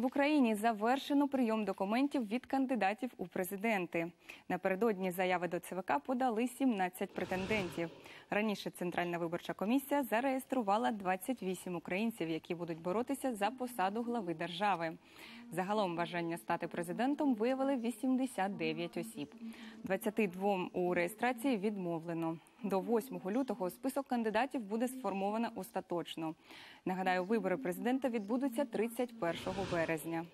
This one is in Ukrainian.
В Україні завершено прийом документів від кандидатів у президенти. Напередодні заяви до ЦВК подали 17 претендентів. Раніше Центральна виборча комісія зареєструвала 28 українців, які будуть боротися за посаду глави держави. Загалом бажання стати президентом виявили 89 осіб. 22 у реєстрації відмовлено. До 8 лютого список кандидатів буде сформовано остаточно. Нагадаю, вибори президента відбудуться 31 березня.